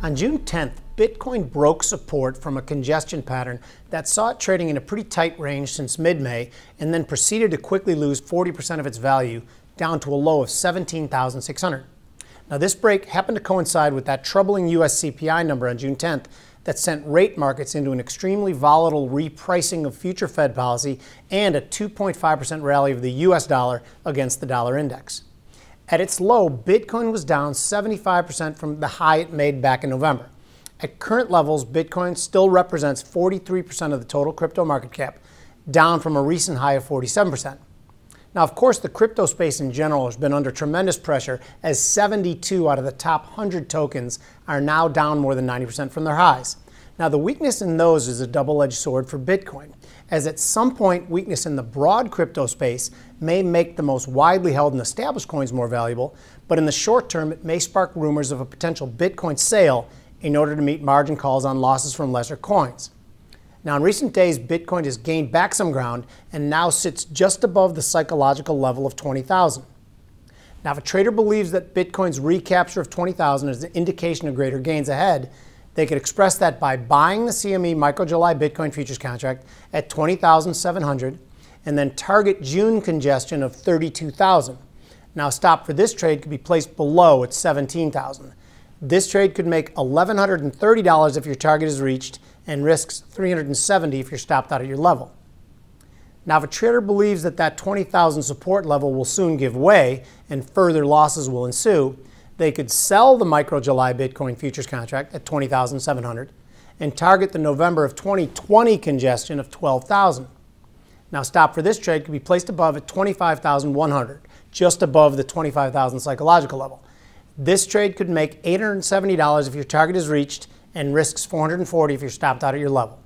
On June 10th, Bitcoin broke support from a congestion pattern that saw it trading in a pretty tight range since mid May and then proceeded to quickly lose 40% of its value down to a low of 17,600. Now, this break happened to coincide with that troubling US CPI number on June 10th that sent rate markets into an extremely volatile repricing of future Fed policy and a 2.5% rally of the US dollar against the dollar index. At its low, Bitcoin was down 75% from the high it made back in November. At current levels, Bitcoin still represents 43% of the total crypto market cap, down from a recent high of 47%. Now, of course, the crypto space in general has been under tremendous pressure as 72 out of the top 100 tokens are now down more than 90% from their highs. Now, the weakness in those is a double edged sword for Bitcoin, as at some point, weakness in the broad crypto space may make the most widely held and established coins more valuable, but in the short term, it may spark rumors of a potential Bitcoin sale in order to meet margin calls on losses from lesser coins. Now, in recent days, Bitcoin has gained back some ground and now sits just above the psychological level of 20,000. Now, if a trader believes that Bitcoin's recapture of 20,000 is an indication of greater gains ahead, they could express that by buying the CME Micro July Bitcoin futures contract at 20,700 and then target June congestion of 32,000. Now, stop for this trade could be placed below at 17,000. This trade could make $1,130 if your target is reached and risks 370 if you're stopped out at your level. Now, if a trader believes that that 20,000 support level will soon give way and further losses will ensue, they could sell the micro July Bitcoin futures contract at 20,700 and target the November of 2020 congestion of 12,000. Now, stop for this trade could be placed above at 25,100, just above the 25,000 psychological level. This trade could make $870 if your target is reached and risks 440 if you're stopped out at your level.